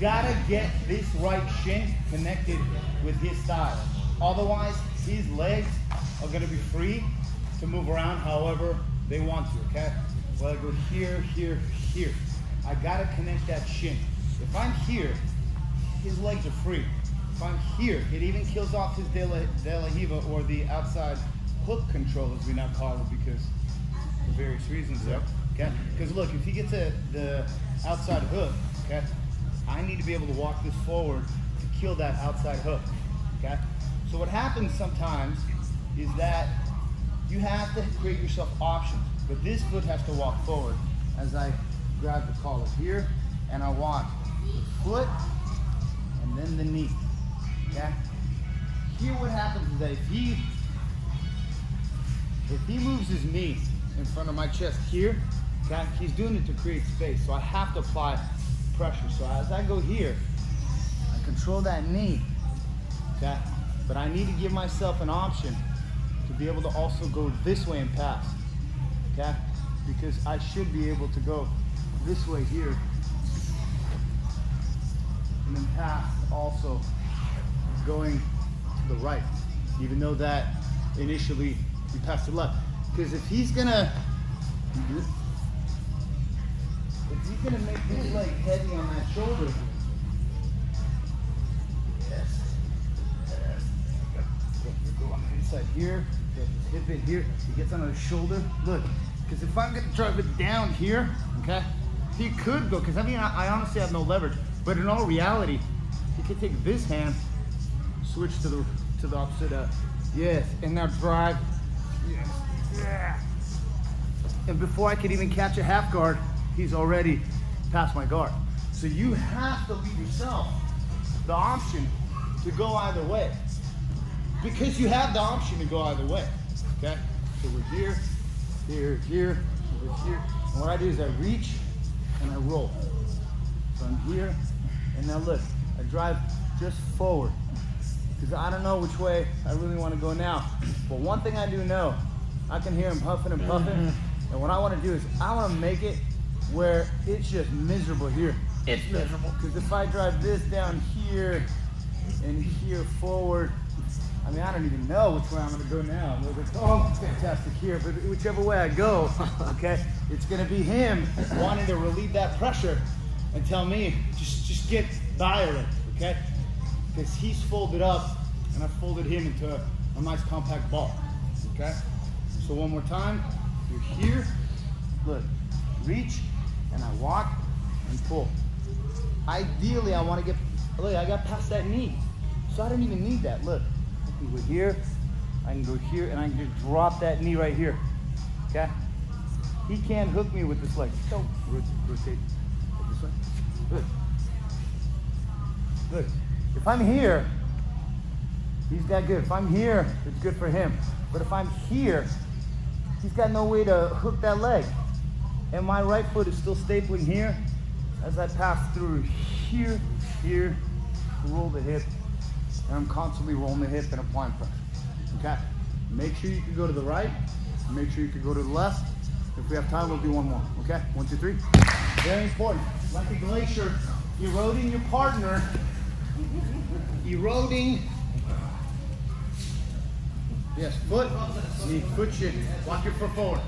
gotta get this right shin connected with his style. Otherwise, his legs are gonna be free to move around however they want to, okay? So I go here, here, here. I gotta connect that shin. If I'm here, his legs are free. If I'm here, it even kills off his De La, De La Riva or the outside hook control as we now call it because for various reasons there. Okay? Because look, if he gets a, the outside hook, okay, I need to be able to walk this forward to kill that outside hook. Okay? So what happens sometimes is that you have to create yourself options. But this foot has to walk forward as I grab the collar here and I walk the foot and then the knee. Okay? Here what happens is that if he if he moves his knee in front of my chest here, okay, he's doing it to create space. So I have to apply pressure. So as I go here, I control that knee, okay? But I need to give myself an option to be able to also go this way and pass, okay? Because I should be able to go this way here and then pass also going to the right, even though that initially we passed to left. Because if he's gonna, he's gonna make his leg heavy on that shoulder, yes, yes, go on the inside here, hip in here, he gets on his shoulder, look, because if I'm gonna drive it down here, okay, he could go, because I mean, I, I honestly have no leverage, but in all reality, he could take this hand, switch to the to the opposite, uh, yes, and now drive, yes, yeah. And before I could even catch a half guard, he's already past my guard. So you have to leave yourself the option to go either way. Because you have the option to go either way, okay? So we're here, here, here, we're here. And what I do is I reach and I roll. So I'm here, and now look, I drive just forward. Because I don't know which way I really want to go now. But one thing I do know, I can hear him huffing and puffing. Mm-hmm. And what I want to do is I want to make it where it's just miserable here. It's miserable. Because if I drive this down here and here forward, I mean, I don't even know which way I'm going to go now. I'm like, oh, fantastic here. But whichever way I go, okay, it's going to be him wanting to relieve that pressure and tell me, just, just get violent, okay? Because he's folded up and I folded him into a, a nice compact ball, okay? So one more time, you're here, look, reach, and I walk and pull. Ideally, I want to get, look, I got past that knee. So I don't even need that, look. I can go here, I can go here, and I can just drop that knee right here, okay? He can't hook me with this leg. Don't rotate, this way. Good. Good. If I'm here, he's that good. If I'm here, it's good for him. But if I'm here, he's got no way to hook that leg. And my right foot is still stapling here as I pass through here, here, roll the hip, and I'm constantly rolling the hip and applying pressure. Okay? Make sure you can go to the right, make sure you can go to the left. If we have time, we'll do one more. Okay? One, two, three. Very important. Like a glacier, eroding your partner, eroding. Yes, foot, knee, foot, shin. Walk your foot forward.